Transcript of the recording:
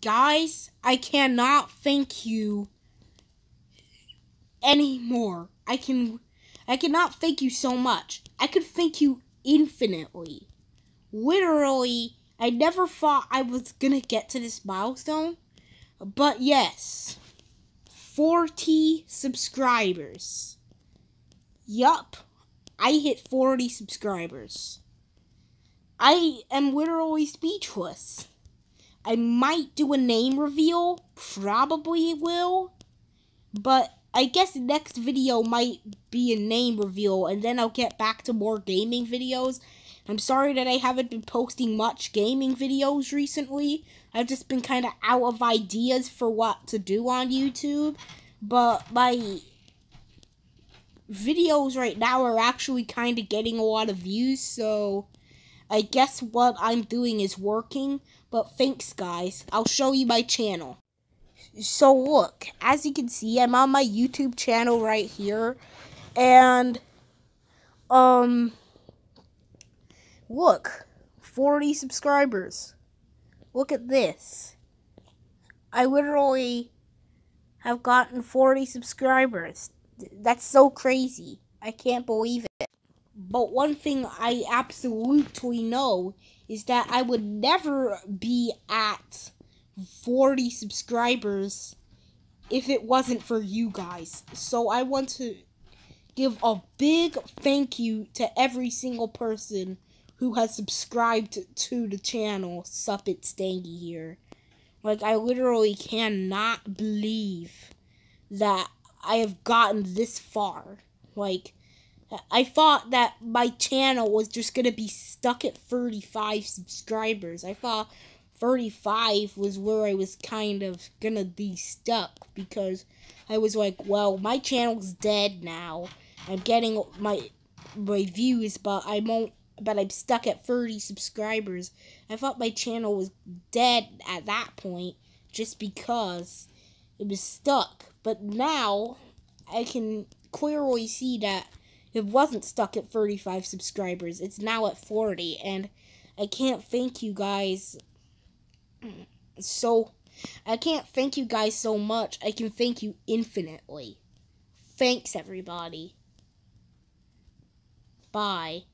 guys, I cannot thank you anymore. I can I cannot thank you so much. I could thank you infinitely. Literally, I never thought I was gonna get to this milestone. But yes. 40 subscribers. Yup. I hit 40 subscribers. I am literally speechless. I might do a name reveal, probably will, but I guess the next video might be a name reveal, and then I'll get back to more gaming videos. I'm sorry that I haven't been posting much gaming videos recently. I've just been kind of out of ideas for what to do on YouTube, but my videos right now are actually kind of getting a lot of views, so I guess what I'm doing is working. But thanks, guys. I'll show you my channel. So, look, as you can see, I'm on my YouTube channel right here. And, um, look, 40 subscribers. Look at this. I literally have gotten 40 subscribers. That's so crazy. I can't believe it. But one thing I absolutely know is that I would never be at 40 subscribers if it wasn't for you guys. So I want to give a big thank you to every single person who has subscribed to the channel Sup It Stanky here. Like I literally cannot believe that I have gotten this far. Like I thought that my channel was just gonna be stuck at 35 subscribers. I thought 35 was where I was kind of gonna be stuck because I was like, well, my channel's dead now. I'm getting my my views, but I won't. But I'm stuck at 30 subscribers. I thought my channel was dead at that point just because it was stuck. But now I can clearly see that it wasn't stuck at 35 subscribers. It's now at 40, and I can't thank you guys so. I can't thank you guys so much. I can thank you infinitely. Thanks, everybody. Bye.